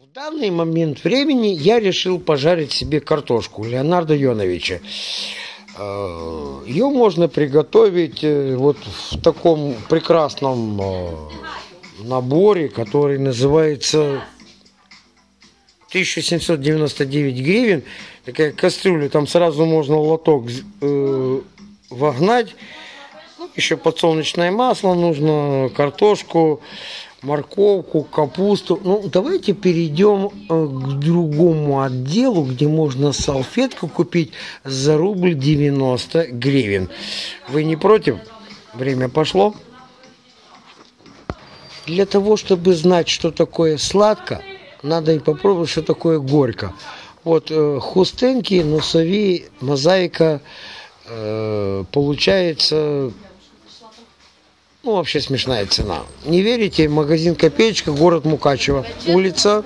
В данный момент времени я решил пожарить себе картошку Леонардо Йоновича. Э, Ее можно приготовить э, вот в таком прекрасном э, наборе, который называется 1799 гривен. Такая кастрюля, там сразу можно лоток вогнать. Еще подсолнечное масло нужно, картошку, морковку, капусту. Ну, давайте перейдем э, к другому отделу, где можно салфетку купить за рубль 90 гривен. Вы не против? Время пошло. Для того, чтобы знать, что такое сладко, надо и попробовать, что такое горько. Вот э, хустенки, носови, мозаика э, получается ну, вообще смешная цена. Не верите? Магазин Копеечка, город Мукачево. Улица